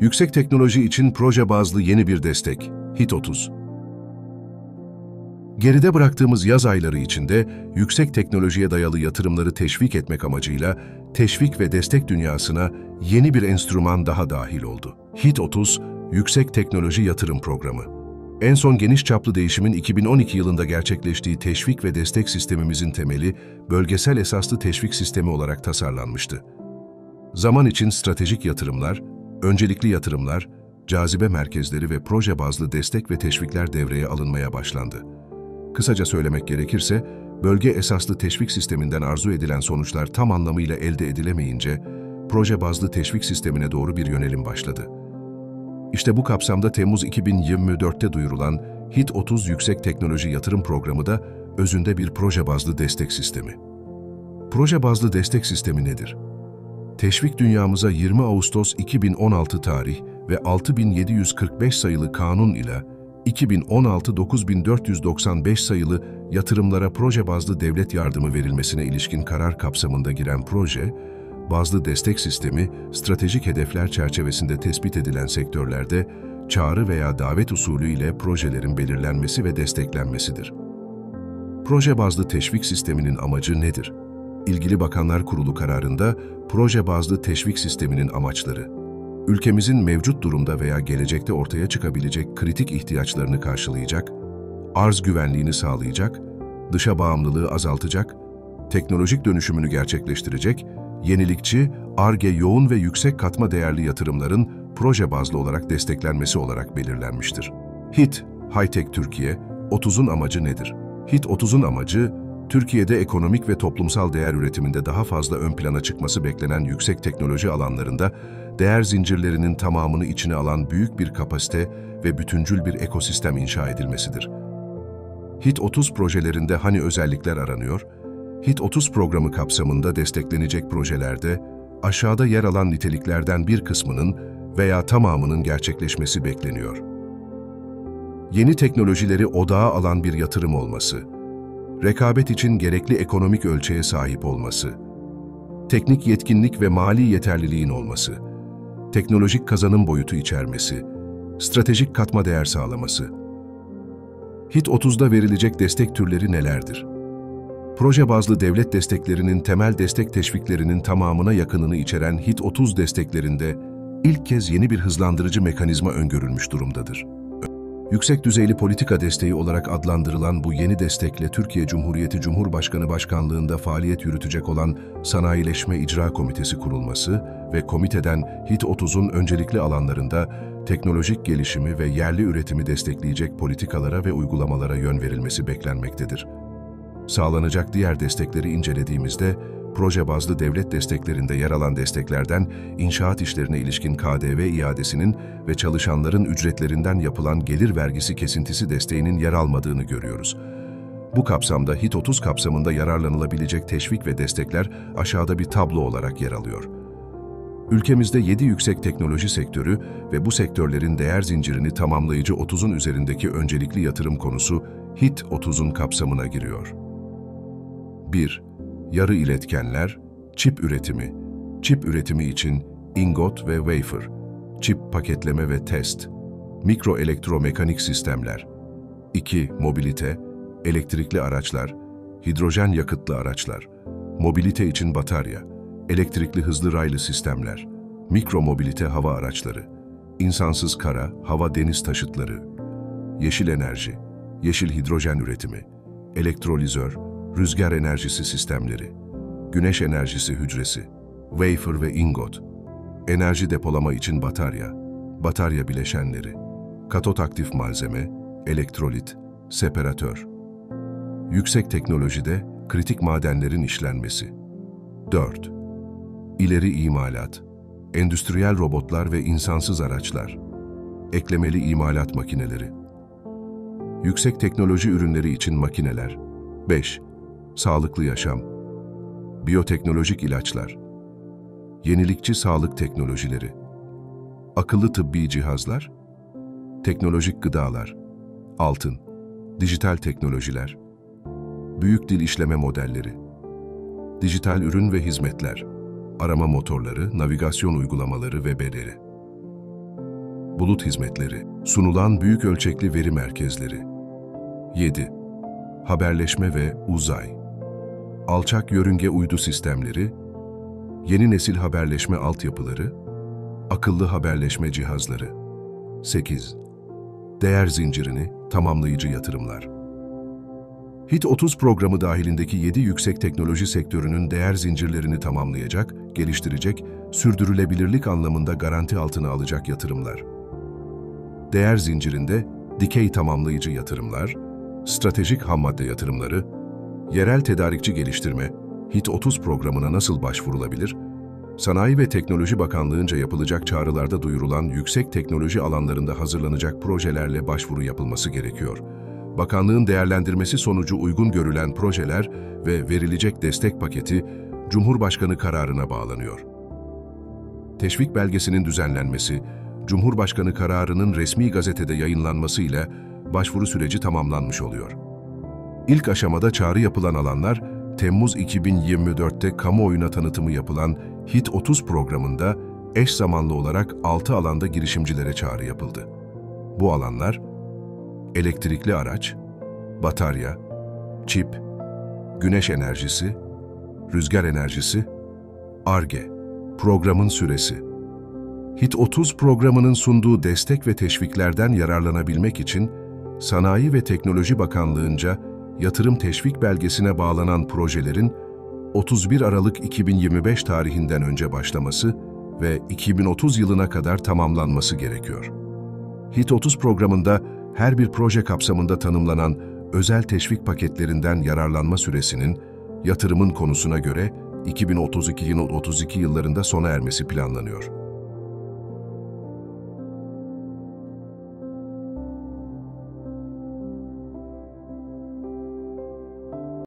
Yüksek teknoloji için proje bazlı yeni bir destek, HIT 30. Geride bıraktığımız yaz ayları içinde yüksek teknolojiye dayalı yatırımları teşvik etmek amacıyla teşvik ve destek dünyasına yeni bir enstrüman daha dahil oldu. HIT 30, Yüksek Teknoloji Yatırım Programı. En son geniş çaplı değişimin 2012 yılında gerçekleştiği teşvik ve destek sistemimizin temeli, bölgesel esaslı teşvik sistemi olarak tasarlanmıştı. Zaman için stratejik yatırımlar, öncelikli yatırımlar, cazibe merkezleri ve proje bazlı destek ve teşvikler devreye alınmaya başlandı. Kısaca söylemek gerekirse, bölge esaslı teşvik sisteminden arzu edilen sonuçlar tam anlamıyla elde edilemeyince, proje bazlı teşvik sistemine doğru bir yönelim başladı. İşte bu kapsamda Temmuz 2024'te duyurulan HIT 30 Yüksek Teknoloji Yatırım Programı da özünde bir proje bazlı destek sistemi. Proje bazlı destek sistemi nedir? Teşvik dünyamıza 20 Ağustos 2016 tarih ve 6745 sayılı kanun ile 2016-9495 sayılı yatırımlara proje bazlı devlet yardımı verilmesine ilişkin karar kapsamında giren proje, bazlı destek sistemi, stratejik hedefler çerçevesinde tespit edilen sektörlerde çağrı veya davet usulü ile projelerin belirlenmesi ve desteklenmesidir. Proje bazlı teşvik sisteminin amacı nedir? İlgili Bakanlar Kurulu kararında proje bazlı teşvik sisteminin amaçları, ülkemizin mevcut durumda veya gelecekte ortaya çıkabilecek kritik ihtiyaçlarını karşılayacak, arz güvenliğini sağlayacak, dışa bağımlılığı azaltacak, teknolojik dönüşümünü gerçekleştirecek, yenilikçi, ARGE yoğun ve yüksek katma değerli yatırımların proje bazlı olarak desteklenmesi olarak belirlenmiştir. HIT, High-Tech Türkiye, 30'un amacı nedir? HIT 30'un amacı, Türkiye'de ekonomik ve toplumsal değer üretiminde daha fazla ön plana çıkması beklenen yüksek teknoloji alanlarında değer zincirlerinin tamamını içine alan büyük bir kapasite ve bütüncül bir ekosistem inşa edilmesidir. HIT 30 projelerinde hani özellikler aranıyor? HIT 30 programı kapsamında desteklenecek projelerde aşağıda yer alan niteliklerden bir kısmının veya tamamının gerçekleşmesi bekleniyor. Yeni teknolojileri odağa alan bir yatırım olması, rekabet için gerekli ekonomik ölçeğe sahip olması, teknik yetkinlik ve mali yeterliliğin olması, teknolojik kazanım boyutu içermesi, stratejik katma değer sağlaması. HIT 30'da verilecek destek türleri nelerdir? Proje bazlı devlet desteklerinin temel destek teşviklerinin tamamına yakınını içeren HIT 30 desteklerinde ilk kez yeni bir hızlandırıcı mekanizma öngörülmüş durumdadır. Yüksek düzeyli politika desteği olarak adlandırılan bu yeni destekle Türkiye Cumhuriyeti Cumhurbaşkanı Başkanlığında faaliyet yürütecek olan Sanayileşme İcra Komitesi kurulması ve komiteden HIT 30'un öncelikli alanlarında teknolojik gelişimi ve yerli üretimi destekleyecek politikalara ve uygulamalara yön verilmesi beklenmektedir. Sağlanacak diğer destekleri incelediğimizde, proje bazlı devlet desteklerinde yer alan desteklerden inşaat işlerine ilişkin KDV iadesinin ve çalışanların ücretlerinden yapılan gelir vergisi kesintisi desteğinin yer almadığını görüyoruz. Bu kapsamda HIT 30 kapsamında yararlanılabilecek teşvik ve destekler aşağıda bir tablo olarak yer alıyor. Ülkemizde 7 yüksek teknoloji sektörü ve bu sektörlerin değer zincirini tamamlayıcı 30'un üzerindeki öncelikli yatırım konusu HIT 30'un kapsamına giriyor. 1 yarı iletkenler, çip üretimi, çip üretimi için ingot ve wafer, çip paketleme ve test, mikro elektromekanik sistemler. 2. Mobilite, elektrikli araçlar, hidrojen yakıtlı araçlar, mobilite için batarya, elektrikli hızlı raylı sistemler, mikro mobilite hava araçları, insansız kara, hava deniz taşıtları, yeşil enerji, yeşil hidrojen üretimi, elektrolizör, rüzgar enerjisi sistemleri, güneş enerjisi hücresi, wafer ve ingot, enerji depolama için batarya, batarya bileşenleri, katot aktif malzeme, elektrolit, separatör. Yüksek teknolojide kritik madenlerin işlenmesi. 4. İleri imalat, endüstriyel robotlar ve insansız araçlar, eklemeli imalat makineleri. Yüksek teknoloji ürünleri için makineler. 5 sağlıklı yaşam, biyoteknolojik ilaçlar, yenilikçi sağlık teknolojileri, akıllı tıbbi cihazlar, teknolojik gıdalar, altın, dijital teknolojiler, büyük dil işleme modelleri, dijital ürün ve hizmetler, arama motorları, navigasyon uygulamaları ve bedeli. bulut hizmetleri, sunulan büyük ölçekli veri merkezleri. 7. Haberleşme ve uzay. Alçak yörünge uydu sistemleri, yeni nesil haberleşme altyapıları, akıllı haberleşme cihazları. 8. Değer zincirini tamamlayıcı yatırımlar. HIT 30 programı dahilindeki 7 yüksek teknoloji sektörünün değer zincirlerini tamamlayacak, geliştirecek, sürdürülebilirlik anlamında garanti altına alacak yatırımlar. Değer zincirinde dikey tamamlayıcı yatırımlar, stratejik hammadde yatırımları, yerel tedarikçi geliştirme, HIT 30 programına nasıl başvurulabilir? Sanayi ve Teknoloji Bakanlığı'nca yapılacak çağrılarda duyurulan yüksek teknoloji alanlarında hazırlanacak projelerle başvuru yapılması gerekiyor. Bakanlığın değerlendirmesi sonucu uygun görülen projeler ve verilecek destek paketi Cumhurbaşkanı kararına bağlanıyor. Teşvik belgesinin düzenlenmesi, Cumhurbaşkanı kararının resmi gazetede yayınlanmasıyla başvuru süreci tamamlanmış oluyor. İlk aşamada çağrı yapılan alanlar, Temmuz 2024'te kamuoyuna tanıtımı yapılan HIT 30 programında eş zamanlı olarak 6 alanda girişimcilere çağrı yapıldı. Bu alanlar, elektrikli araç, batarya, çip, güneş enerjisi, rüzgar enerjisi, ARGE, programın süresi. HIT 30 programının sunduğu destek ve teşviklerden yararlanabilmek için Sanayi ve Teknoloji Bakanlığı'nca yatırım teşvik belgesine bağlanan projelerin 31 Aralık 2025 tarihinden önce başlaması ve 2030 yılına kadar tamamlanması gerekiyor. HIT 30 programında her bir proje kapsamında tanımlanan özel teşvik paketlerinden yararlanma süresinin yatırımın konusuna göre 2032-2032 yıllarında sona ermesi planlanıyor.